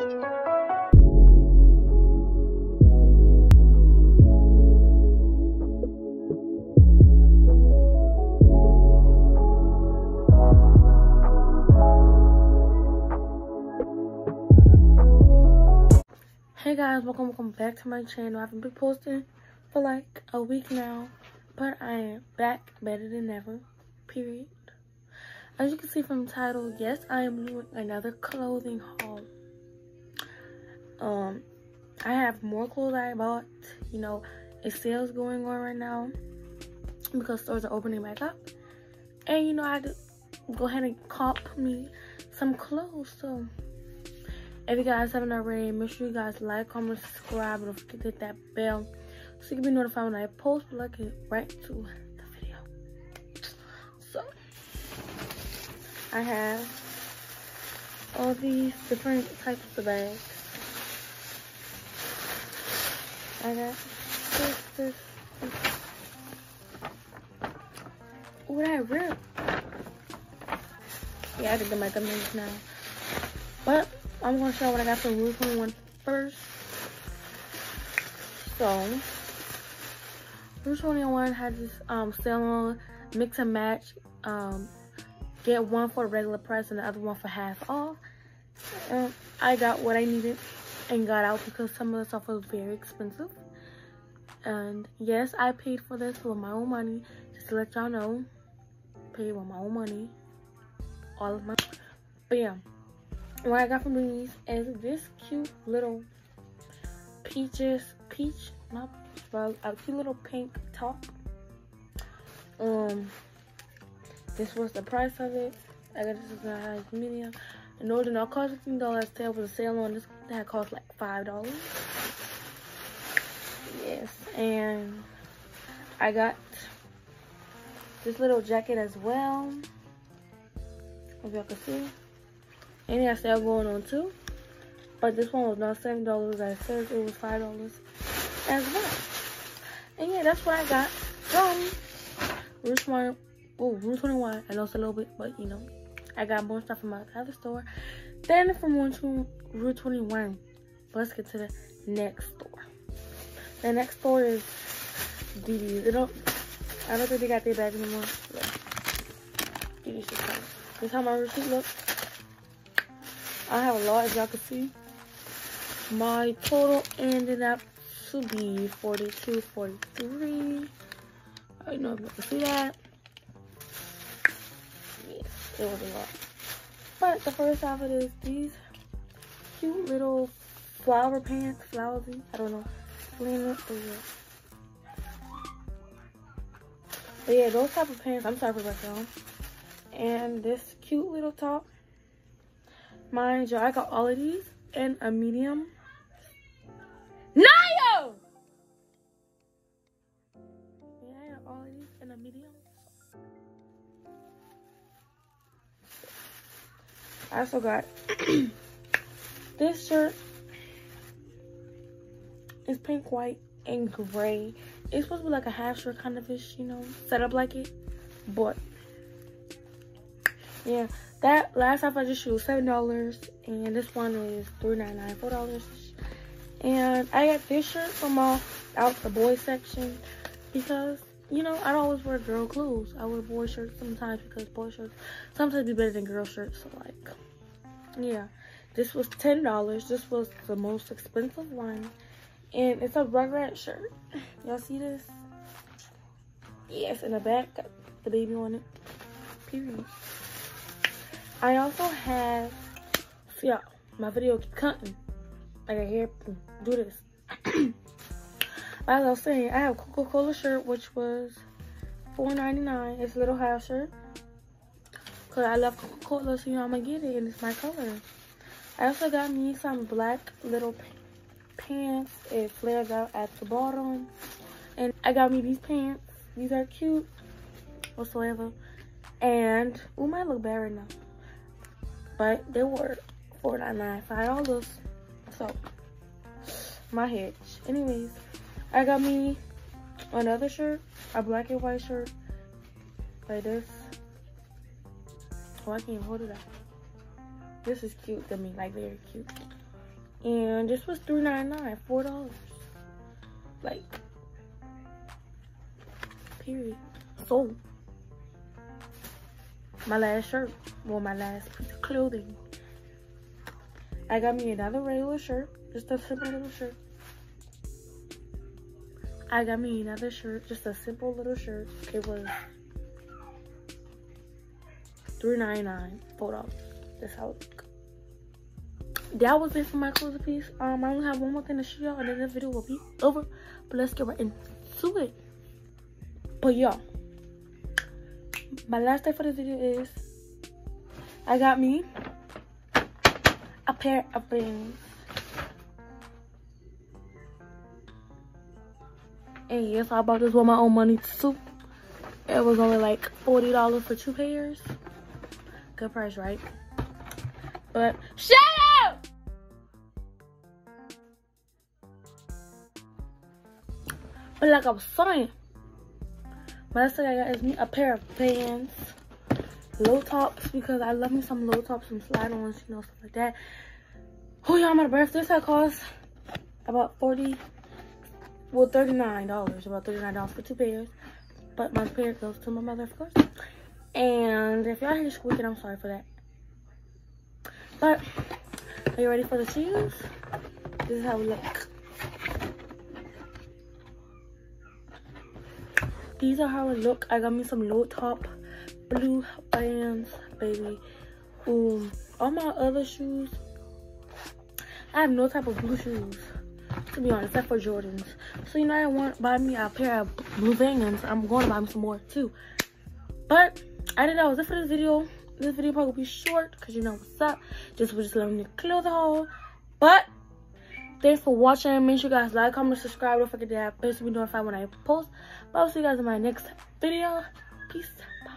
Hey guys, welcome, welcome back to my channel. I haven't been posting for like a week now, but I am back better than ever, period. As you can see from the title, yes, I am doing another clothing haul. Um, I have more clothes I bought. You know, a sales going on right now because stores are opening back up. And you know, I go ahead and cop me some clothes, so if you guys haven't already, make sure you guys like, comment, subscribe, don't forget to hit that bell so you can be notified when I post. But let's right to the video. So, I have all these different types of bags. I got. Ooh, that rip. Yeah, I did the makeup names now. But I'm gonna show what I got from Rue 21 first. So, Rue 21 had this um sale on mix and match. Um, get one for regular price and the other one for half off. Um, I got what I needed and got out because some of the stuff was very expensive. And yes, I paid for this with my own money. Just to let y'all know, paid with my own money, all of my. But yeah what I got from these is this cute little peaches, peach, not well, a cute little pink top. Um, this was the price of it. I got this is a size medium. In order not cost fifteen dollars, there was a sale on this that cost like five dollars. Yes, and I got this little jacket as well. As y'all can see. And yeah, sale going on too. But this one was not seven dollars. I said it was five dollars as well. And yeah, that's what I got from Rouge Smart. Oh, Rue 21. I know it's a little bit, but you know, I got more stuff from my other store. Then from Rue 21. Let's get to the next store. The next store is DD's. They don't, I don't think they got their bags anymore. DD's just This is how my receipt looks. I have a lot, as y'all can see. My total ended up to be 42, 43. I don't know if you can see that. Yes, it was a lot. But the first outfit is these cute little flower pants, flowersy, I don't know. But yeah, those type of pants, I'm sorry for myself. And this cute little top. Mind you, I got all of these in a medium. I also got this shirt. It's pink, white, and gray. It's supposed to be like a half shirt kind of ish, you know, set up like it. But yeah, that last half I just shoe seven dollars, and this one is three ninety nine, four dollars. And I got this shirt from off out the boys section because you know I don't always wear girl clothes. I wear boy shirts sometimes because boy shirts sometimes be better than girl shirts. So like, yeah, this was ten dollars. This was the most expensive one, and it's a Rugrat shirt. Y'all see this? Yes, in the back, got the baby on it. Period. I also have, yeah, my video cutting. I got here, do this. As I was saying, I have Coca-Cola shirt, which was $4.99. It's a little half shirt. Because I love Coca-Cola, so you know I'm going to get it, and it's my color. I also got me some black little pants. It flares out at the bottom. And I got me these pants. These are cute, whatsoever. And, oh, might look bad right now but they were $4.99, five dollars. So my head. Anyways, I got me another shirt, a black and white shirt, like this. Oh, I can't hold it up. This is cute to me, like very cute. And this was $3.99, $4. Like, period. So, my last shirt, well, my last piece of clothing. I got me another regular shirt, just a simple little shirt. I got me another shirt, just a simple little shirt. It was $3.99, $4. That's how it that was it for my clothing piece. Um, I only have one more thing to show y'all, and then the video will be over. But let's get right into it. But y'all, my last day for this video is I got me a pair of Vans. And yes, I bought this with my own money too. It was only like $40 for two pairs. Good price, right? But shut up! But like I was saying, my last thing I got is me a pair of pants, low tops because I love me some low tops, some slide-ons, you know, stuff like that. Oh out of breath. This cost about 40 well $39, about $39 for two pairs. But my pair goes to my mother, of course. And if y'all hear squeaking, I'm sorry for that. But, are you ready for the shoes? This is how we look. These are how it look. I got me some low top blue Vans, baby. Um, all my other shoes, I have no type of blue shoes to be honest, except for Jordans. So, you know, I want to buy me a pair of blue Vans. I'm going to buy me some more, too. But, I think that was it for this video. This video probably will be short, because you know what's up. Just was just letting me clear the hole. But, thanks for watching. Make sure you guys like, comment, subscribe. Don't forget to best to be notified when I post. But I'll see you guys in my next video. Peace. Bye.